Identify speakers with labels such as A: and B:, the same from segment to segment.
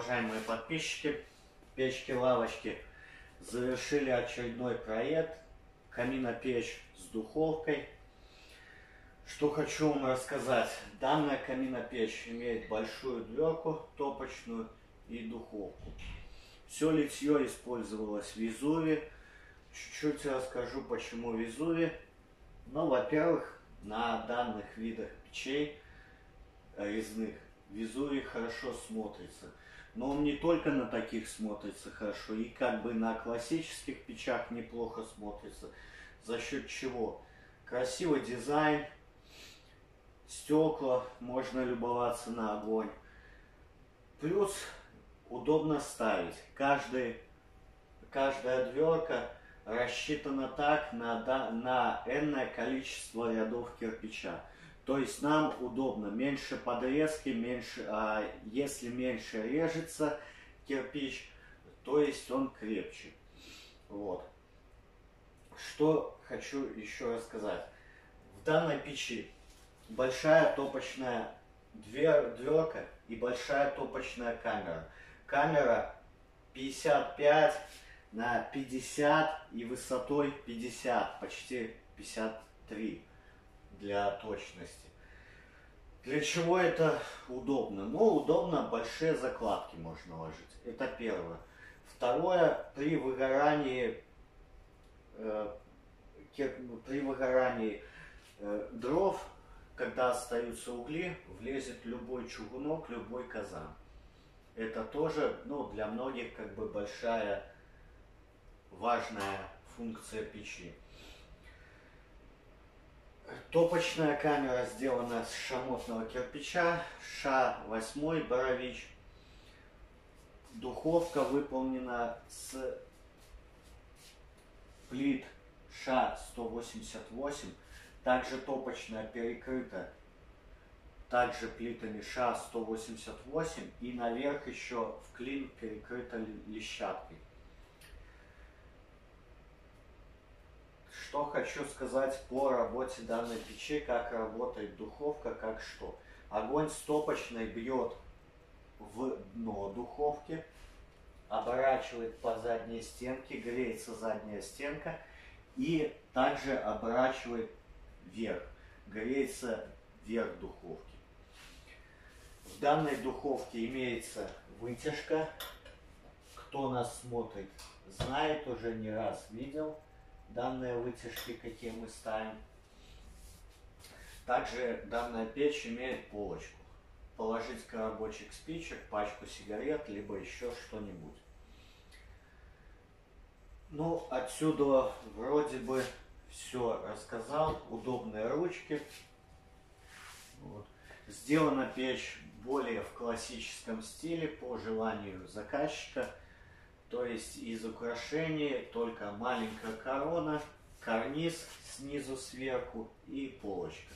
A: уважаемые подписчики, печки-лавочки, завершили очередной проект камина-печь с духовкой. Что хочу вам рассказать. Данная камина-печь имеет большую дверку топочную и духовку. Все литье использовалось в Везуве. Чуть-чуть расскажу, почему Везуве. Ну, во-первых, на данных видах печей резных Везувий хорошо смотрится. Но он не только на таких смотрится хорошо, и как бы на классических печах неплохо смотрится. За счет чего? Красивый дизайн, стекла, можно любоваться на огонь. Плюс удобно ставить. Каждый, каждая дверка рассчитана так на, на энное количество рядов кирпича. То есть нам удобно, меньше подрезки, меньше, а если меньше режется кирпич, то есть он крепче. Вот. Что хочу еще рассказать. В данной печи большая топочная дверка и большая топочная камера. Камера 55 на 50 и высотой 50, почти 53 для точности. Для чего это удобно? Ну, удобно, большие закладки можно ложить. Это первое. Второе, при выгорании, э, при выгорании э, дров, когда остаются угли, влезет любой чугунок, любой казан. Это тоже, ну, для многих как бы большая, важная функция печи. Топочная камера сделана с шамотного кирпича, ша-8 Борович. Духовка выполнена с плит ша-188. Также топочная перекрыта также плитами ша-188 и наверх еще в клин перекрыта лещаткой. Что хочу сказать по работе данной печи, как работает духовка, как что. Огонь стопочный бьет в дно духовки, оборачивает по задней стенке, греется задняя стенка и также оборачивает вверх, греется верх духовки. В данной духовке имеется вытяжка. Кто нас смотрит, знает, уже не раз видел данные вытяжки, какие мы ставим. Также данная печь имеет полочку. Положить коробочек спичек, пачку сигарет, либо еще что-нибудь. Ну, отсюда вроде бы все рассказал. Удобные ручки. Вот. Сделана печь более в классическом стиле по желанию заказчика. То есть из украшений только маленькая корона, карниз снизу сверху и полочка.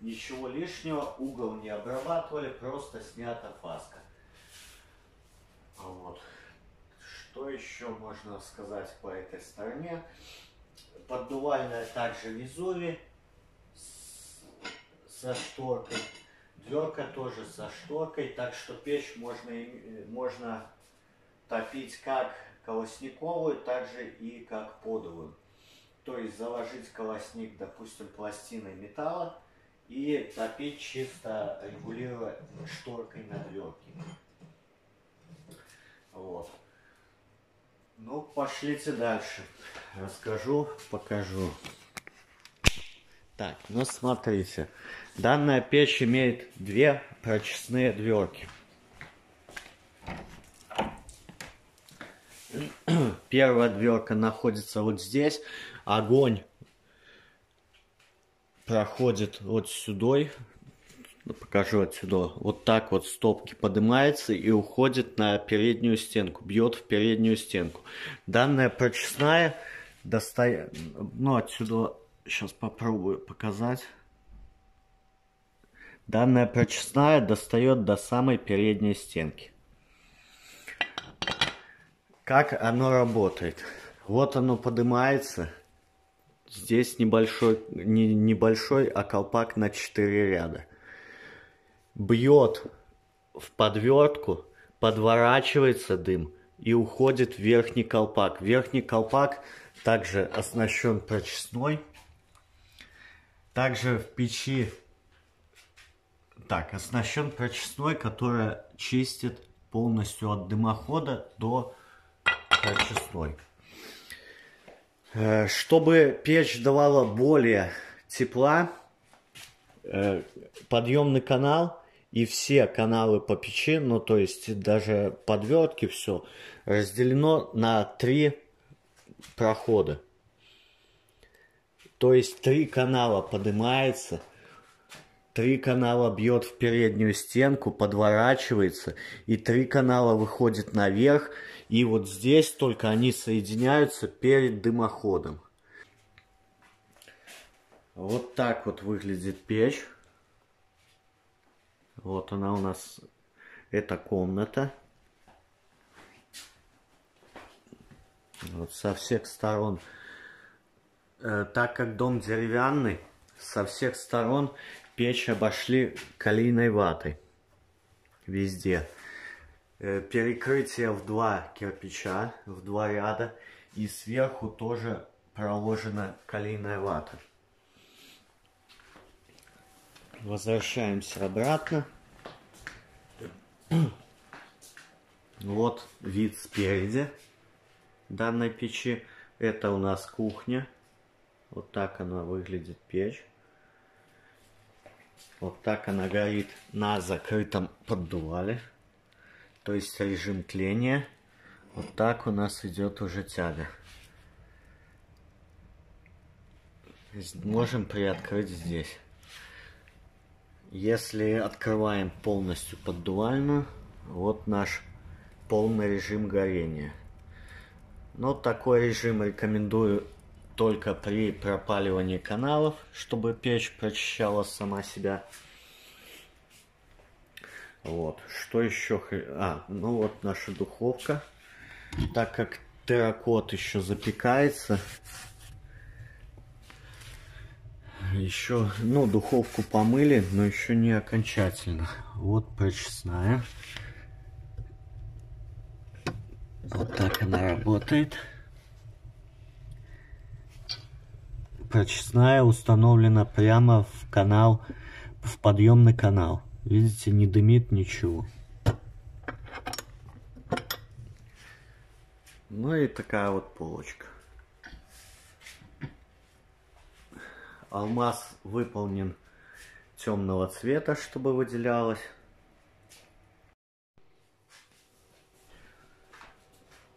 A: Ничего лишнего, угол не обрабатывали, просто снята фаска. Вот. Что еще можно сказать по этой стороне? Поддувальная также Везуви со шторкой. Дверка тоже со шторкой, так что печь можно, можно топить как колосниковую, так же и как подовую. То есть заложить колосник, допустим, пластиной металла и топить чисто регулируя шторкой на дверке. Вот. Ну, пошлите дальше. Расскажу, покажу. Так, ну смотрите. Данная печь имеет две прочесные дверки. Первая дверка находится вот здесь. Огонь проходит вот сюда. Покажу отсюда. Вот так вот стопки поднимается и уходит на переднюю стенку. Бьет в переднюю стенку. Данная прочесная достает... Ну, отсюда сейчас попробую показать. Данная прочесная достает до самой передней стенки. Как оно работает? Вот оно поднимается. Здесь небольшой, не, небольшой, а колпак на 4 ряда. Бьет в подвертку. подворачивается дым и уходит в верхний колпак. Верхний колпак также оснащен прочесной. Также в печи так, оснащен прочесной, которая чистит полностью от дымохода до прочесной. Э, чтобы печь давала более тепла, э, подъемный канал и все каналы по печи, ну то есть даже подвертки, все, разделено на три прохода. То есть три канала поднимается, три канала бьет в переднюю стенку, подворачивается, и три канала выходит наверх, и вот здесь только они соединяются перед дымоходом. Вот так вот выглядит печь. Вот она у нас, эта комната. Вот со всех сторон. Э, так как дом деревянный, со всех сторон печь обошли калийной ватой. Везде. Э, перекрытие в два кирпича, в два ряда. И сверху тоже проложена калийная вата. Возвращаемся обратно. Вот вид спереди данной печи. Это у нас кухня. Вот так она выглядит печь. Вот так она горит на закрытом поддувале. То есть режим тления. Вот так у нас идет уже тяга. Можем приоткрыть здесь. Если открываем полностью поддувальную, вот наш полный режим горения. Но такой режим рекомендую только при пропаливании каналов, чтобы печь прочищала сама себя. Вот, что еще? А, ну вот наша духовка. Так как терракот еще запекается, еще, ну, духовку помыли, но еще не окончательно. Вот прочесная. Вот так она работает. Прочесная установлена прямо в канал, в подъемный канал. Видите, не дымит ничего. Ну и такая вот полочка. Алмаз выполнен темного цвета, чтобы выделялось.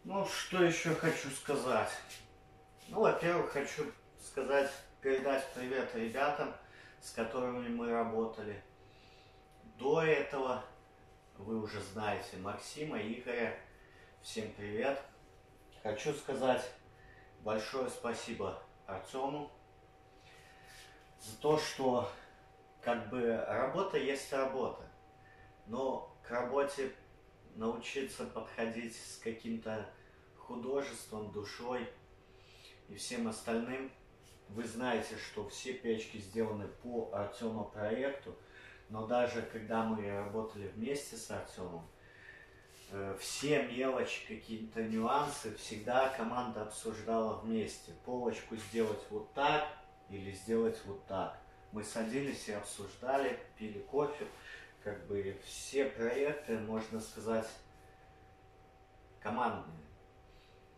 A: Ну, что еще хочу сказать? Ну, во-первых, хочу сказать, передать привет ребятам, с которыми мы работали. До этого вы уже знаете Максима, Игоря. Всем привет. Хочу сказать большое спасибо Артему за то, что как бы работа есть работа. Но к работе научиться подходить с каким-то художеством, душой и всем остальным. Вы знаете, что все печки сделаны по Артема проекту – но даже когда мы работали вместе с Артемом, э, все мелочи, какие-то нюансы всегда команда обсуждала вместе. Полочку сделать вот так или сделать вот так. Мы садились и обсуждали, пили кофе. Как бы все проекты, можно сказать, командные.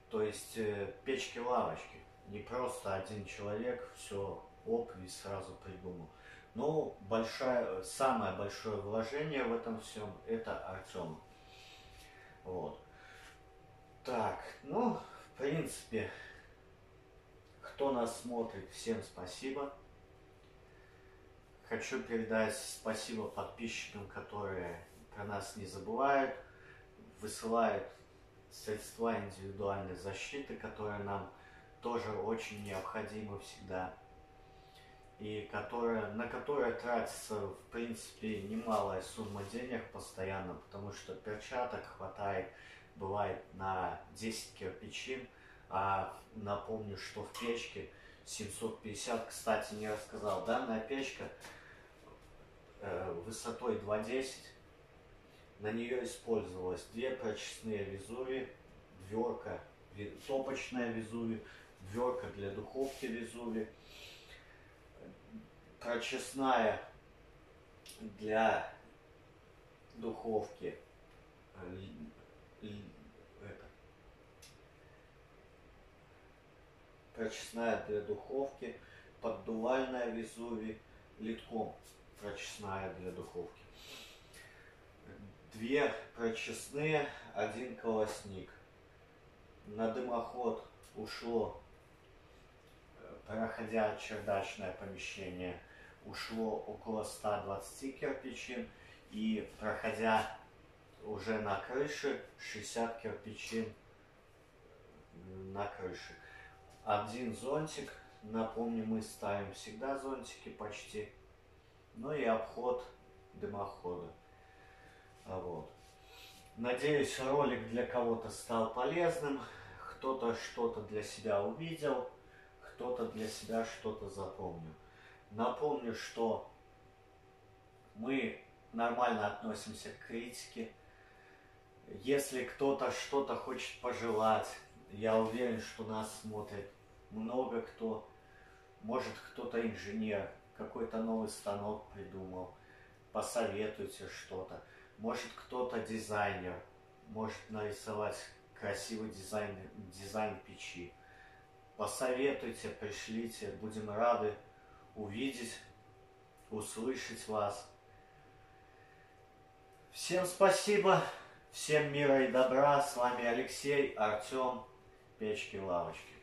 A: То есть э, печки-лавочки. Не просто один человек все оп и сразу придумал. Но большая, самое большое вложение в этом всем это Артем. Вот. Так, ну, в принципе, кто нас смотрит, всем спасибо. Хочу передать спасибо подписчикам, которые про нас не забывают, высылают средства индивидуальной защиты, которые нам тоже очень необходимы всегда. И которая, на которое тратится, в принципе, немалая сумма денег постоянно, потому что перчаток хватает, бывает, на 10 кирпичин, а напомню, что в печке 750, кстати, не рассказал, данная печка э, высотой 2,10 На нее использовалось две прочистные визуви, дверка, топочная визуви, дверка для духовки визуви, прочистная для духовки. Это, прочистная для духовки, поддувальная визуви, литком. Прочистная для духовки. Две прочистные, один колосник. На дымоход ушло, проходя чердачное помещение, ушло около 120 кирпичин. И проходя уже на крыше 60 кирпичин на крыше. Один зонтик, напомню, мы ставим всегда зонтики почти. Ну и обход дымохода. А вот. Надеюсь, ролик для кого-то стал полезным. Кто-то что-то для себя увидел, кто-то для себя что-то запомнил. Напомню, что мы нормально относимся к критике. Если кто-то что-то хочет пожелать, я уверен, что нас смотрит много кто. Может, кто-то инженер, какой-то новый станок придумал. Посоветуйте что-то. Может, кто-то дизайнер, может нарисовать красивый дизайн, дизайн печи. Посоветуйте, пришлите, будем рады увидеть, услышать вас. Всем спасибо, всем мира и добра. С вами Алексей, Артем, Печки-лавочки.